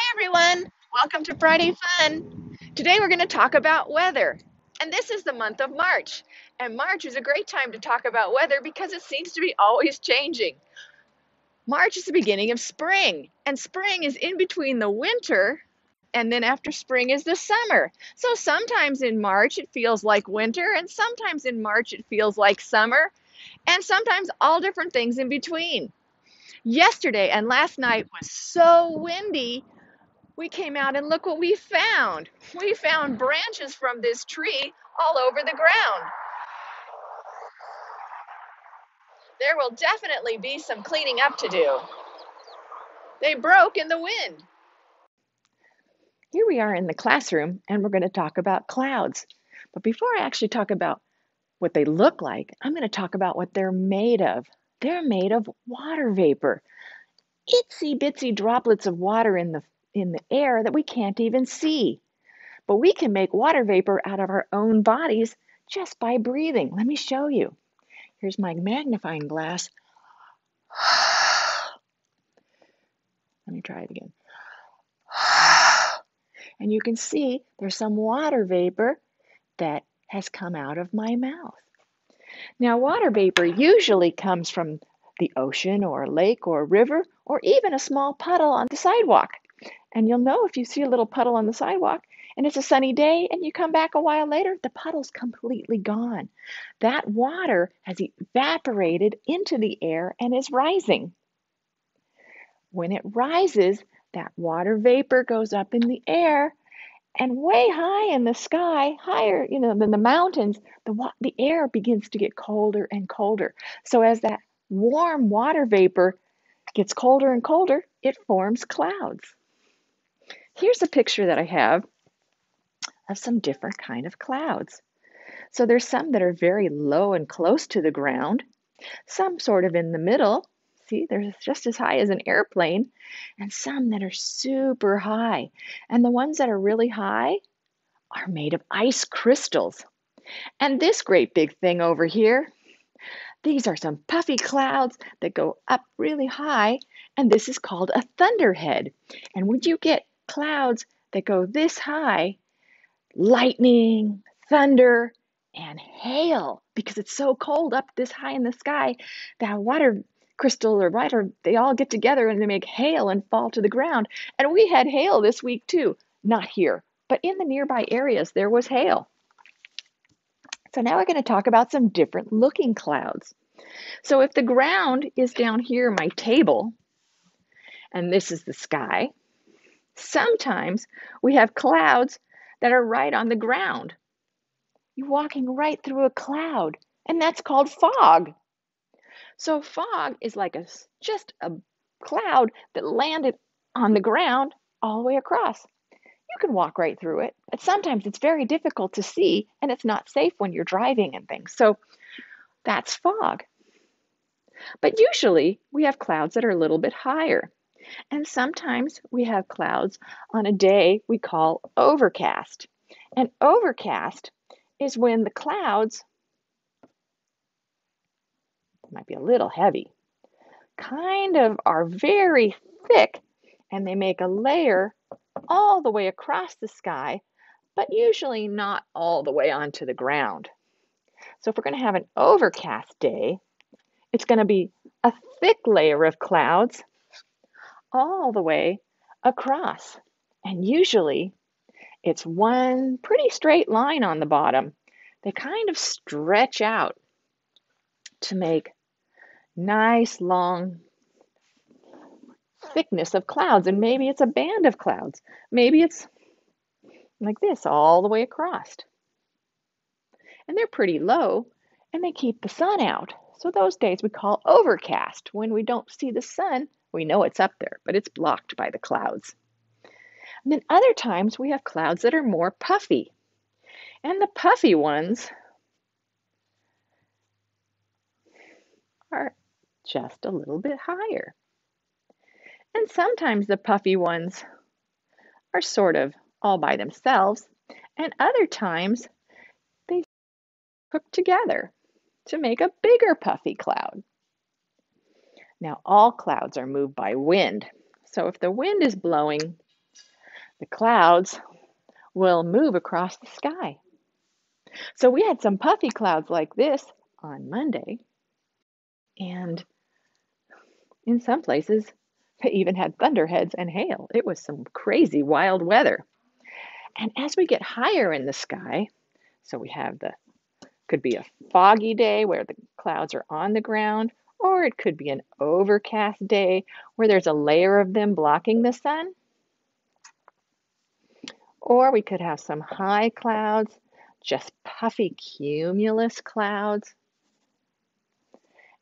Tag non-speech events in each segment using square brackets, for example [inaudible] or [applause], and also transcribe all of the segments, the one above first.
Hi, everyone. Welcome to Friday Fun. Today we're going to talk about weather. And this is the month of March. And March is a great time to talk about weather because it seems to be always changing. March is the beginning of spring, and spring is in between the winter and then after spring is the summer. So sometimes in March it feels like winter, and sometimes in March it feels like summer, and sometimes all different things in between. Yesterday and last night was so windy we came out and look what we found. We found branches from this tree all over the ground. There will definitely be some cleaning up to do. They broke in the wind. Here we are in the classroom and we're going to talk about clouds. But before I actually talk about what they look like, I'm going to talk about what they're made of. They're made of water vapor. Itsy bitsy droplets of water in the in the air that we can't even see. But we can make water vapor out of our own bodies just by breathing. Let me show you. Here's my magnifying glass. [sighs] Let me try it again. [sighs] And you can see there's some water vapor that has come out of my mouth. Now, water vapor usually comes from the ocean or lake or river or even a small puddle on the sidewalk. And you'll know if you see a little puddle on the sidewalk and it's a sunny day and you come back a while later, the puddle's completely gone. That water has evaporated into the air and is rising. When it rises, that water vapor goes up in the air and way high in the sky, higher, you know, than the mountains, the the air begins to get colder and colder. So as that warm water vapor gets colder and colder, it forms clouds. Here's a picture that I have of some different kind of clouds. So there's some that are very low and close to the ground, some sort of in the middle. See, they're just as high as an airplane, and some that are super high. And the ones that are really high are made of ice crystals. And this great big thing over here, these are some puffy clouds that go up really high, and this is called a thunderhead. And would you get clouds that go this high, lightning, thunder, and hail because it's so cold up this high in the sky that water crystal or water they all get together and they make hail and fall to the ground. And we had hail this week too. Not here but in the nearby areas there was hail. So now we're going to talk about some different looking clouds. So if the ground is down here my table and this is the sky Sometimes we have clouds that are right on the ground. You're walking right through a cloud, and that's called fog. So, fog is like a, just a cloud that landed on the ground all the way across. You can walk right through it, but sometimes it's very difficult to see and it's not safe when you're driving and things. So, that's fog. But usually we have clouds that are a little bit higher. And sometimes we have clouds on a day we call overcast. And overcast is when the clouds might be a little heavy, kind of are very thick and they make a layer all the way across the sky, but usually not all the way onto the ground. So if we're going to have an overcast day, it's going to be a thick layer of clouds all the way across. And usually it's one pretty straight line on the bottom. They kind of stretch out to make nice long thickness of clouds. And maybe it's a band of clouds. Maybe it's like this all the way across. And they're pretty low and they keep the sun out. So those days we call overcast when we don't see the sun we know it's up there, but it's blocked by the clouds. And then other times we have clouds that are more puffy. And the puffy ones are just a little bit higher. And sometimes the puffy ones are sort of all by themselves, and other times they hook together to make a bigger puffy cloud. Now, all clouds are moved by wind. So if the wind is blowing the clouds will move across the sky. So we had some puffy clouds like this on Monday, and in some places, they even had thunderheads and hail. It was some crazy wild weather. And as we get higher in the sky, so we have the could be a foggy day where the clouds are on the ground, or it could be an overcast day where there's a layer of them blocking the sun. Or we could have some high clouds, just puffy cumulus clouds.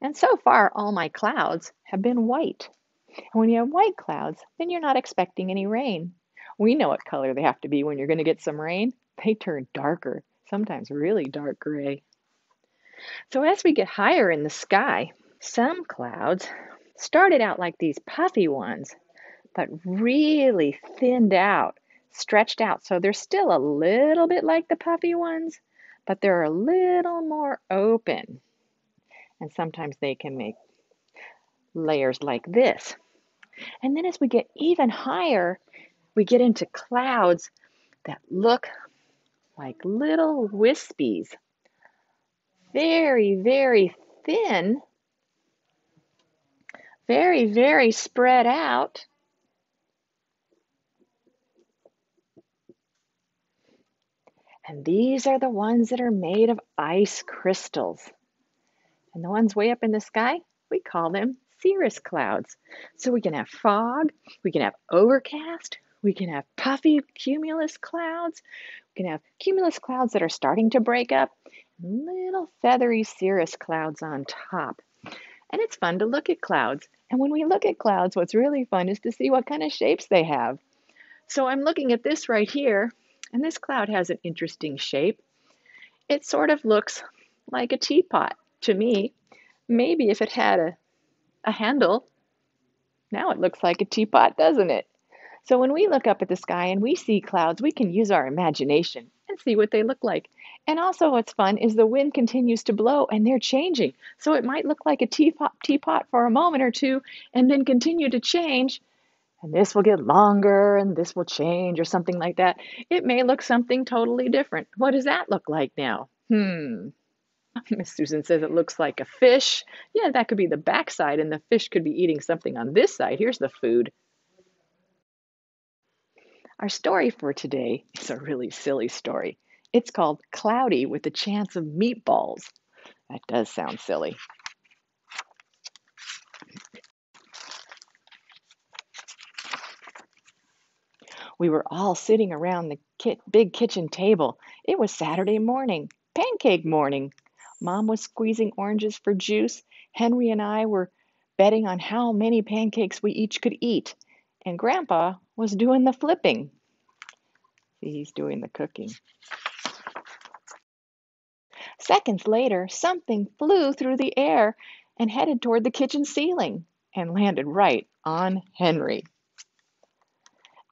And so far, all my clouds have been white. And when you have white clouds, then you're not expecting any rain. We know what color they have to be when you're going to get some rain. They turn darker, sometimes really dark gray. So as we get higher in the sky, some clouds started out like these puffy ones, but really thinned out, stretched out. So they're still a little bit like the puffy ones, but they're a little more open. And sometimes they can make layers like this. And then as we get even higher, we get into clouds that look like little wispies. Very, very thin, very, very spread out. And these are the ones that are made of ice crystals. And the ones way up in the sky, we call them cirrus clouds. So we can have fog, we can have overcast, we can have puffy cumulus clouds, we can have cumulus clouds that are starting to break up, little feathery cirrus clouds on top. And it's fun to look at clouds. And when we look at clouds, what's really fun is to see what kind of shapes they have. So I'm looking at this right here, and this cloud has an interesting shape. It sort of looks like a teapot to me. Maybe if it had a a handle. Now it looks like a teapot, doesn't it? So when we look up at the sky and we see clouds, we can use our imagination and see what they look like. And also what's fun is the wind continues to blow and they're changing. So it might look like a teapot, teapot for a moment or two and then continue to change. And this will get longer and this will change or something like that. It may look something totally different. What does that look like now? Hmm. [laughs] Miss Susan says it looks like a fish. Yeah, that could be the backside, and the fish could be eating something on this side. Here's the food. Our story for today is a really silly story. It's called Cloudy with a Chance of Meatballs. That does sound silly. We were all sitting around the big kitchen table. It was Saturday morning, pancake morning. Mom was squeezing oranges for juice. Henry and I were betting on how many pancakes we each could eat. And Grandpa was doing the flipping. See, he's doing the cooking. Seconds later, something flew through the air and headed toward the kitchen ceiling and landed right on Henry.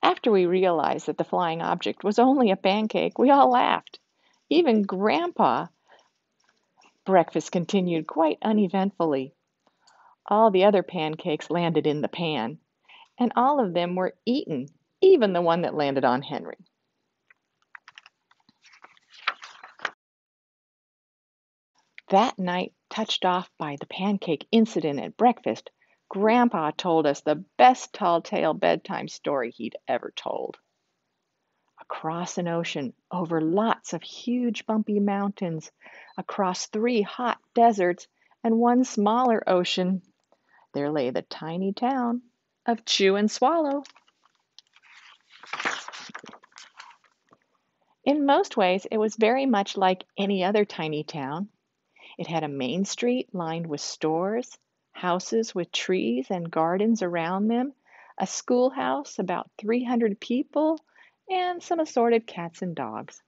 After we realized that the flying object was only a pancake, we all laughed. Even Grandpa Breakfast continued quite uneventfully. All the other pancakes landed in the pan, and all of them were eaten, even the one that landed on Henry. That night, touched off by the pancake incident at breakfast, Grandpa told us the best tall tale bedtime story he'd ever told across an ocean, over lots of huge bumpy mountains, across three hot deserts and one smaller ocean, there lay the tiny town of Chew and Swallow. In most ways, it was very much like any other tiny town. It had a main street lined with stores, houses with trees and gardens around them, a schoolhouse, about 300 people, and some assorted cats and dogs.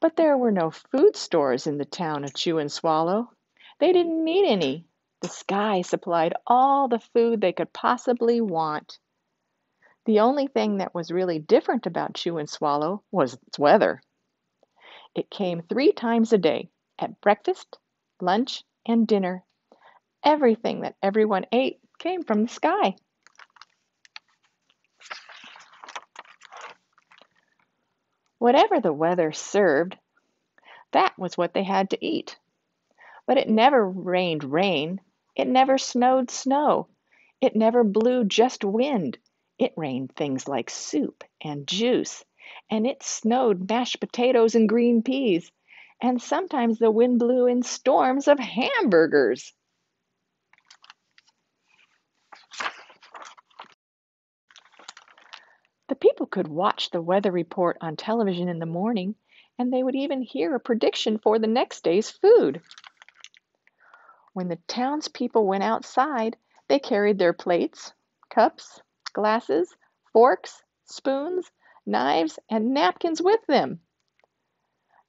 But there were no food stores in the town of Chew and Swallow. They didn't need any. The sky supplied all the food they could possibly want. The only thing that was really different about Chew and Swallow was its weather. It came three times a day at breakfast, lunch, and dinner. Everything that everyone ate came from the sky. Whatever the weather served, that was what they had to eat. But it never rained rain, it never snowed snow, it never blew just wind. It rained things like soup and juice, and it snowed mashed potatoes and green peas, and sometimes the wind blew in storms of hamburgers. The people could watch the weather report on television in the morning, and they would even hear a prediction for the next day's food. When the townspeople went outside, they carried their plates, cups, glasses, forks, spoons, knives, and napkins with them.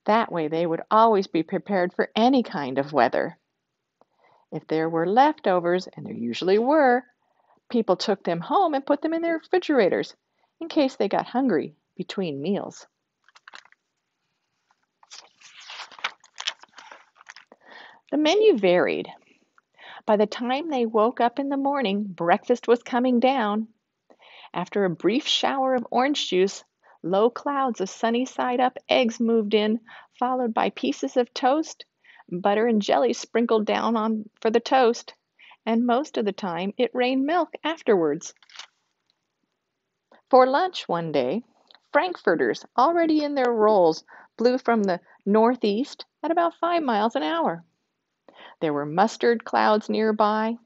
That way they would always be prepared for any kind of weather. If there were leftovers, and there usually were, people took them home and put them in their refrigerators in case they got hungry between meals. The menu varied. By the time they woke up in the morning, breakfast was coming down. After a brief shower of orange juice, low clouds of sunny side up eggs moved in, followed by pieces of toast, butter and jelly sprinkled down on for the toast, and most of the time it rained milk afterwards. For lunch one day, frankfurters, already in their rolls, blew from the northeast at about five miles an hour. There were mustard clouds nearby.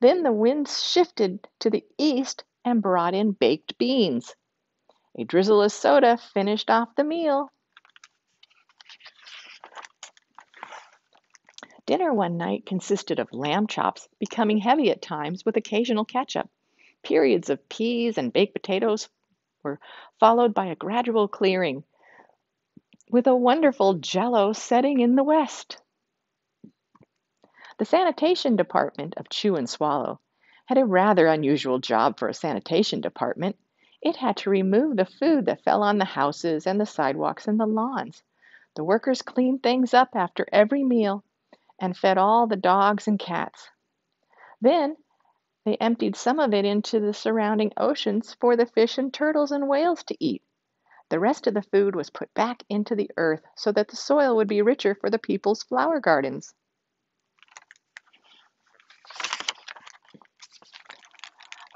Then the wind shifted to the east and brought in baked beans. A drizzle of soda finished off the meal. Dinner one night consisted of lamb chops, becoming heavy at times with occasional ketchup. Periods of peas and baked potatoes were followed by a gradual clearing, with a wonderful jello setting in the west. The sanitation department of Chew and Swallow had a rather unusual job for a sanitation department. It had to remove the food that fell on the houses and the sidewalks and the lawns. The workers cleaned things up after every meal and fed all the dogs and cats. Then they emptied some of it into the surrounding oceans for the fish and turtles and whales to eat. The rest of the food was put back into the earth so that the soil would be richer for the people's flower gardens.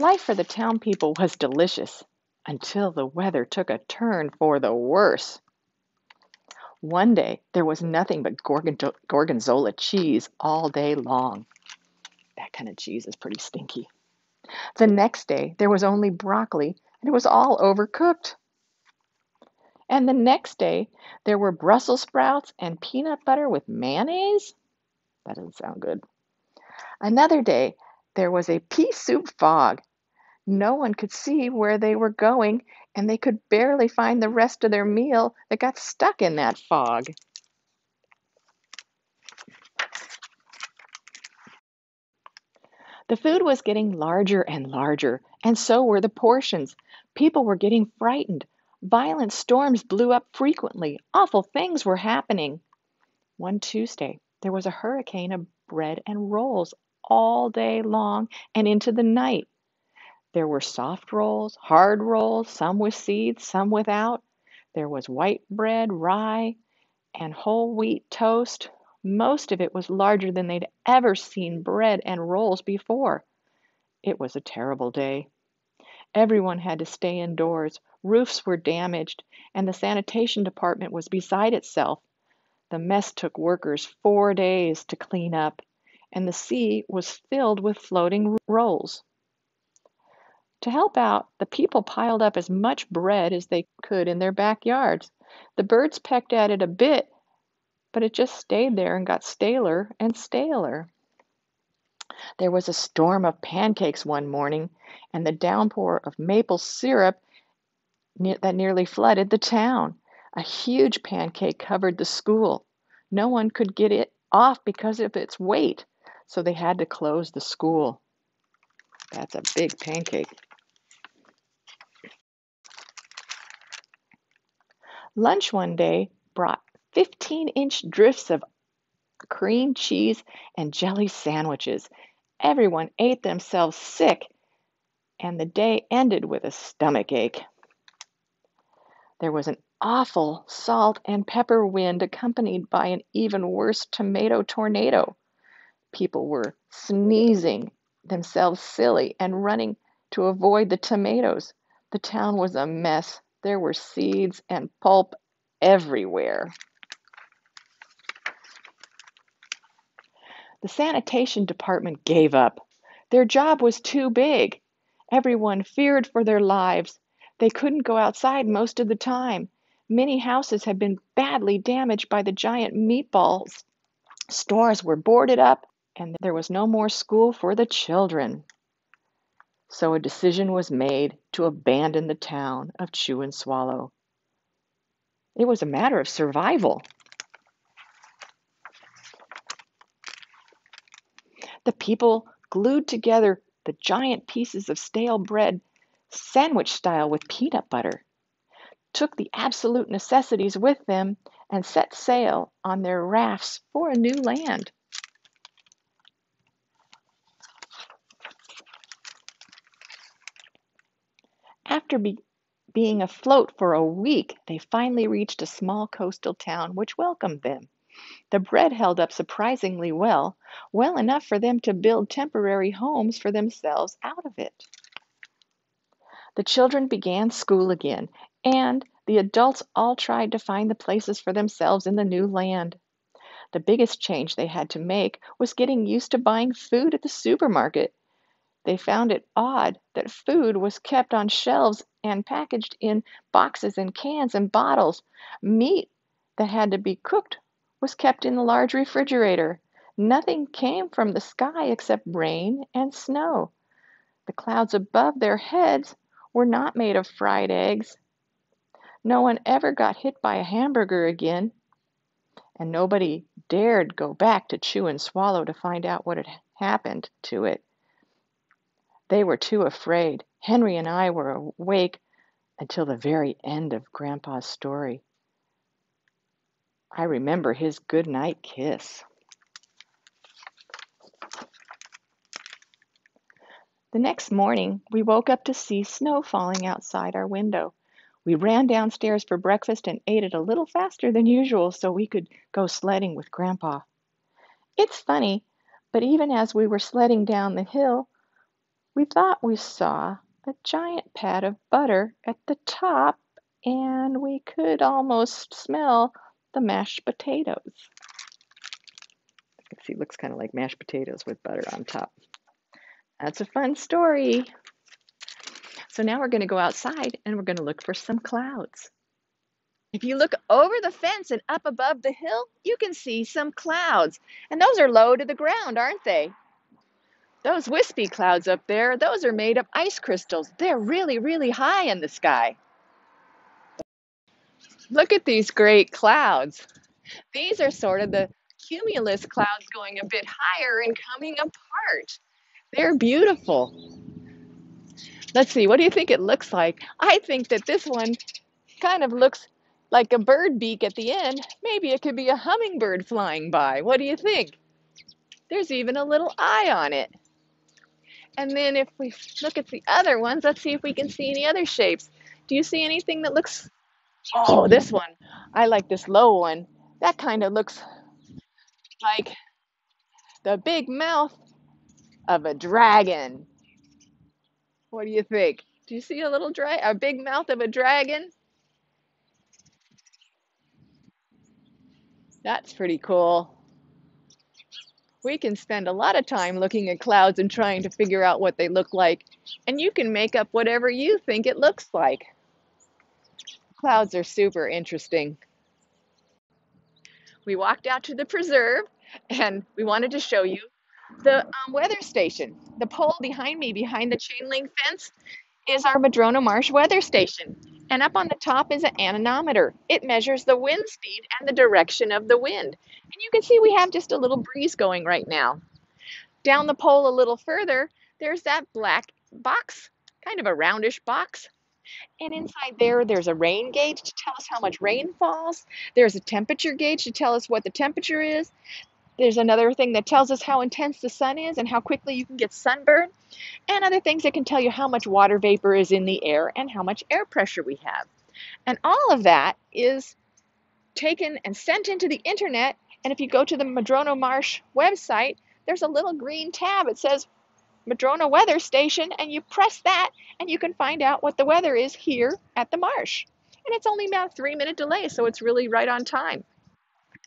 Life for the town people was delicious until the weather took a turn for the worse. One day there was nothing but gorgonzola cheese all day long. That kind of cheese is pretty stinky. The next day, there was only broccoli, and it was all overcooked. And the next day, there were Brussels sprouts and peanut butter with mayonnaise. That doesn't sound good. Another day, there was a pea soup fog. No one could see where they were going, and they could barely find the rest of their meal that got stuck in that fog. The food was getting larger and larger, and so were the portions. People were getting frightened. Violent storms blew up frequently. Awful things were happening. One Tuesday, there was a hurricane of bread and rolls all day long and into the night. There were soft rolls, hard rolls, some with seeds, some without. There was white bread, rye, and whole wheat toast, most of it was larger than they'd ever seen bread and rolls before. It was a terrible day. Everyone had to stay indoors. Roofs were damaged, and the sanitation department was beside itself. The mess took workers four days to clean up, and the sea was filled with floating rolls. To help out, the people piled up as much bread as they could in their backyards. The birds pecked at it a bit, but it just stayed there and got staler and staler. There was a storm of pancakes one morning, and the downpour of maple syrup that nearly flooded the town. A huge pancake covered the school. No one could get it off because of its weight, so they had to close the school. That's a big pancake. Lunch one day brought 15 inch drifts of cream cheese and jelly sandwiches. Everyone ate themselves sick, and the day ended with a stomach ache. There was an awful salt and pepper wind accompanied by an even worse tomato tornado. People were sneezing themselves silly and running to avoid the tomatoes. The town was a mess. There were seeds and pulp everywhere. The sanitation department gave up. Their job was too big. Everyone feared for their lives. They couldn't go outside most of the time. Many houses had been badly damaged by the giant meatballs. Stores were boarded up, and there was no more school for the children. So a decision was made to abandon the town of Chew and Swallow. It was a matter of survival. The people glued together the giant pieces of stale bread, sandwich style with peanut butter, took the absolute necessities with them, and set sail on their rafts for a new land. After be- being afloat for a week, they finally reached a small coastal town which welcomed them. The bread held up surprisingly well, well enough for them to build temporary homes for themselves out of it. The children began school again, and the adults all tried to find the places for themselves in the new land. The biggest change they had to make was getting used to buying food at the supermarket. They found it odd that food was kept on shelves and packaged in boxes and cans and bottles. Meat that had to be cooked was kept in the large refrigerator. Nothing came from the sky except rain and snow. The clouds above their heads were not made of fried eggs. No one ever got hit by a hamburger again, and nobody dared go back to chew and swallow to find out what had happened to it. They were too afraid. Henry and I were awake until the very end of Grandpa's story. I remember his good night kiss. The next morning, we woke up to see snow falling outside our window. We ran downstairs for breakfast and ate it a little faster than usual so we could go sledding with Grandpa. It's funny, but even as we were sledding down the hill, we thought we saw a giant pat of butter at the top, and we could almost smell the mashed potatoes. See, looks kind of like mashed potatoes with butter on top. That's a fun story. So now we're going to go outside and we're going to look for some clouds. If you look over the fence and up above the hill, you can see some clouds. And those are low to the ground, aren't they? Those wispy clouds up there, those are made of ice crystals. They're really, really high in the sky. Look at these great clouds. These are sort of the cumulus clouds going a bit higher and coming apart. They're beautiful. Let's see, what do you think it looks like? I think that this one kind of looks like a bird beak at the end. Maybe it could be a hummingbird flying by. What do you think? There's even a little eye on it. And then if we look at the other ones, let's see if we can see any other shapes. Do you see anything that looks Oh, this one. I like this low one. That kind of looks like the big mouth of a dragon. What do you think? Do you see a little dra- a big mouth of a dragon? That's pretty cool. We can spend a lot of time looking at clouds and trying to figure out what they look like, and you can make up whatever you think it looks like. Clouds are super interesting. We walked out to the preserve and we wanted to show you the um, weather station. The pole behind me, behind the chain link fence, is our Madrona Marsh weather station. And up on the top is an anemometer. It measures the wind speed and the direction of the wind. And you can see we have just a little breeze going right now. Down the pole a little further, there's that black box, kind of a roundish box. And inside there, there's a rain gauge to tell us how much rain falls. There's a temperature gauge to tell us what the temperature is. There's another thing that tells us how intense the sun is and how quickly you can get sunburned. And other things that can tell you how much water vapor is in the air and how much air pressure we have. And all of that is taken and sent into the internet. And if you go to the Madrona Marsh website, there's a little green tab. It says Madrona Weather Station, and you press that, and you can find out what the weather is here at the marsh. And it's only about a three minute delay, so it's really right on time.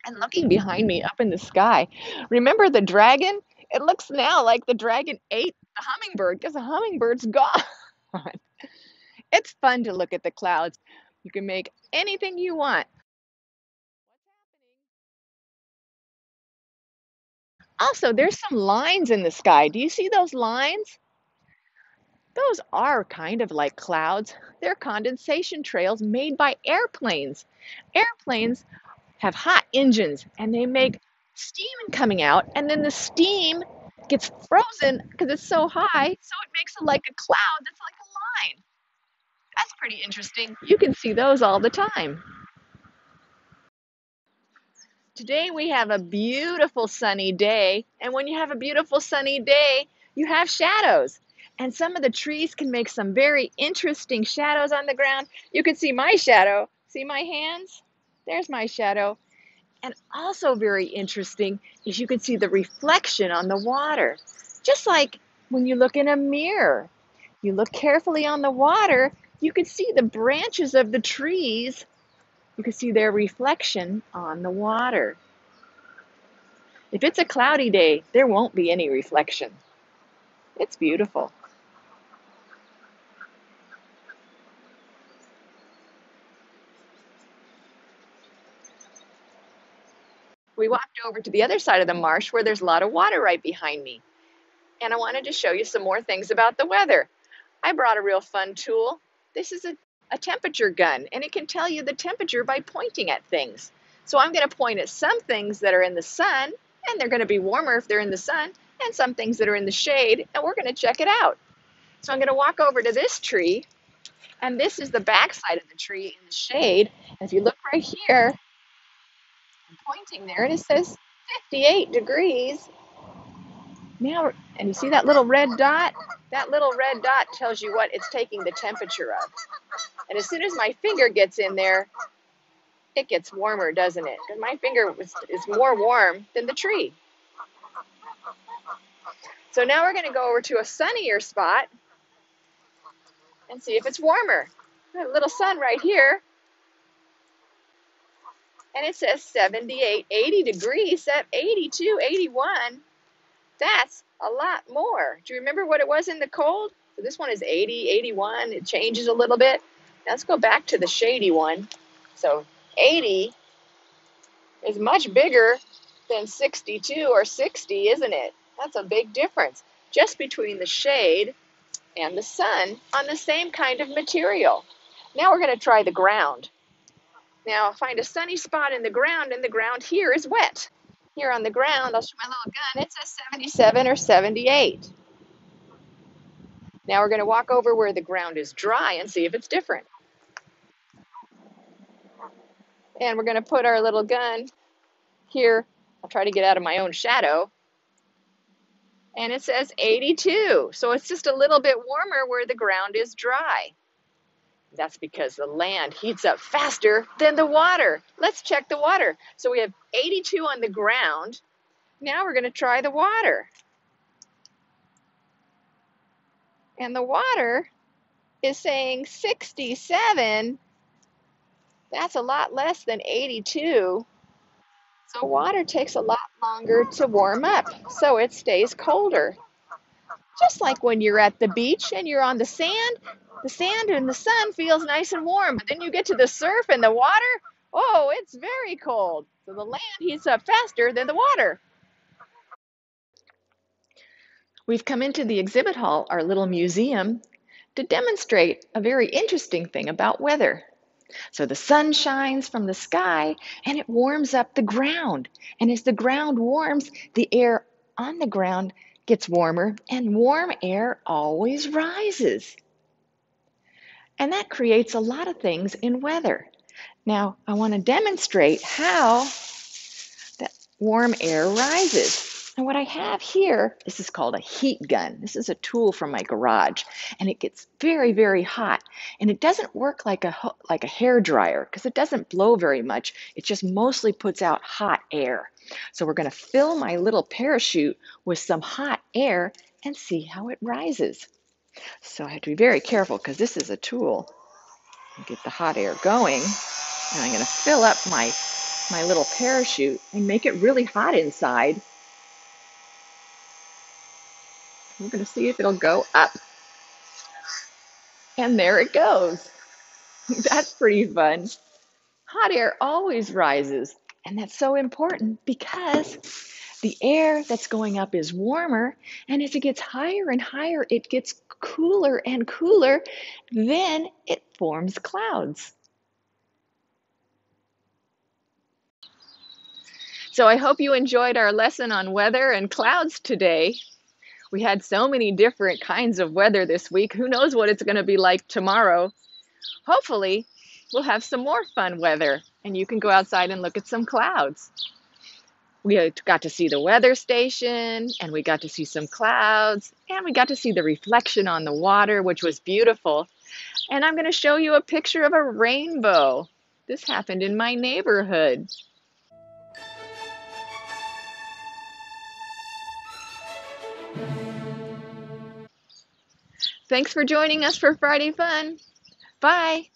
And looking behind me up in the sky, remember the dragon? It looks now like the dragon ate the hummingbird because the hummingbird's gone. [laughs] It's fun to look at the clouds. You can make anything you want. Also, there's some lines in the sky. Do you see those lines? Those are kind of like clouds. They're condensation trails made by airplanes. Airplanes have hot engines and they make steam coming out, and then the steam gets frozen because it's so high, so it makes it like a cloud that's like a line. That's pretty interesting. You can see those all the time. Today we have a beautiful sunny day, and when you have a beautiful sunny day, you have shadows. And some of the trees can make some very interesting shadows on the ground. You can see my shadow. See my hands? There's my shadow. And also very interesting is you can see the reflection on the water. Just like when you look in a mirror. You look carefully on the water, you can see the branches of the trees. You can see their reflection on the water. If it's a cloudy day, there won't be any reflection. It's beautiful. We walked over to the other side of the marsh where there's a lot of water right behind me. And I wanted to show you some more things about the weather. I brought a real fun tool. This is a, a temperature gun, and it can tell you the temperature by pointing at things. So I'm going to point at some things that are in the sun, and they're going to be warmer if they're in the sun, and some things that are in the shade, and we're going to check it out. So I'm going to walk over to this tree, and this is the back side of the tree in the shade. If you look right here, pointing there, and it says 58 degrees. Now, and you see that little red dot? That little red dot tells you what it's taking the temperature of. And as soon as my finger gets in there, it gets warmer, doesn't it? And my finger is, is more warm than the tree. So now we're going to go over to a sunnier spot and see if it's warmer. A little sun right here. And it says 78, 80 degrees, that 82, 81. That's a lot more. Do you remember what it was in the cold? So this one is 80, 81. It changes a little bit. Now let's go back to the shady one. So 80 is much bigger than 62 or 60, isn't it? That's a big difference just between the shade and the sun on the same kind of material. Now we're going to try the ground. Now find a sunny spot in the ground, and the ground here is wet. Here on the ground, I'll show my little gun, it says 77 or 78. Now we're going to walk over where the ground is dry and see if it's different. And we're going to put our little gun here. I'll try to get out of my own shadow. And it says 82. So it's just a little bit warmer where the ground is dry. That's because the land heats up faster than the water. Let's check the water. So we have 82 on the ground. Now we're going to try the water. And the water is saying 67 that's a lot less than 82. So water takes a lot longer to warm up, so it stays colder. Just like when you're at the beach and you're on the sand, the sand and the sun feels nice and warm, but then you get to the surf and the water, oh, it's very cold. So the land heats up faster than the water. We've come into the exhibit hall, our little museum, to demonstrate a very interesting thing about weather. So the sun shines from the sky and it warms up the ground. And as the ground warms, the air on the ground gets warmer, and warm air always rises. And that creates a lot of things in weather. Now, I want to demonstrate how that warm air rises. And what I have here, this is called a heat gun. This is a tool from my garage, and it gets very, very hot. And it doesn't work like a like a hair dryer because it doesn't blow very much. It just mostly puts out hot air. So we're going to fill my little parachute with some hot air and see how it rises. So I have to be very careful because this is a tool. Get the hot air going, and I'm going to fill up my my little parachute and make it really hot inside We're going to see if it'll go up. And there it goes. [laughs] That's pretty fun. Hot air always rises. And that's so important because the air that's going up is warmer. And as it gets higher and higher, it gets cooler and cooler. Then it forms clouds. So I hope you enjoyed our lesson on weather and clouds today. We had so many different kinds of weather this week. Who knows what it's going to be like tomorrow? Hopefully, we'll have some more fun weather and you can go outside and look at some clouds. We got to see the weather station and we got to see some clouds and we got to see the reflection on the water, which was beautiful. And I'm going to show you a picture of a rainbow. This happened in my neighborhood. Thanks for joining us for Friday Fun. Bye.